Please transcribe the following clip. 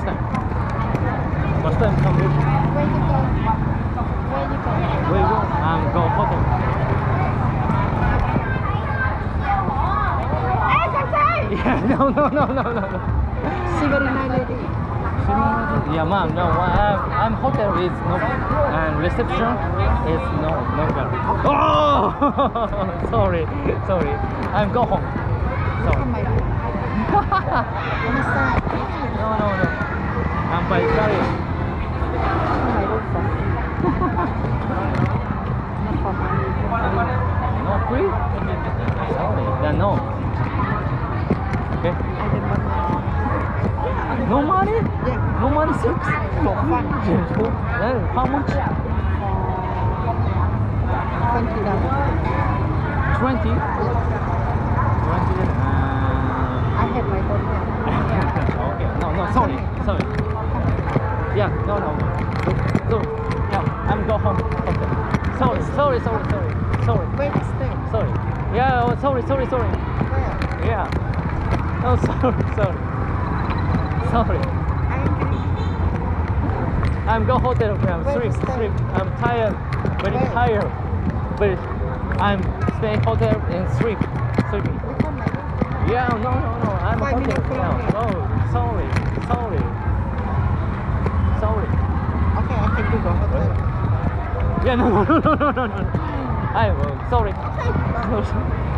First time. First time Cambodia. Where you go? Where you go? Where you go? Um, go Saksai! Yeah, no, no, no, no, no, no. She very nice lady. Yeah, ma'am, no, I'm, I'm hotel is no, and reception is no, no girl. Oh, sorry, sorry. I'm go home. Oh Sorry. roupa tá aí, cara. Ai, roupa. Não fui? Não, não. Okay. No money? Yeah. No money six? No. Yeah. É, How much? Twenty dollars. Twenty? Twenty. Yeah, no, no, no. So, yeah, I'm go home. Okay. Sorry, sorry, sorry, sorry, sorry, Where is stay? sorry. Yeah, oh, sorry, sorry, sorry. Where? Yeah. Oh, sorry, sorry. Sorry. I am go hotel. I'm sleep, sleep. I'm tired, very Where? tired. But I'm stay hotel and sleep, sleeping. Become my room. Yeah, no, no, no. I'm Five hotel minutes now. from No, sorry, sorry, sorry. Okay, I can do the hotel. Yeah, no, no, no, no, no. I'm uh, sorry. Okay, bye. No,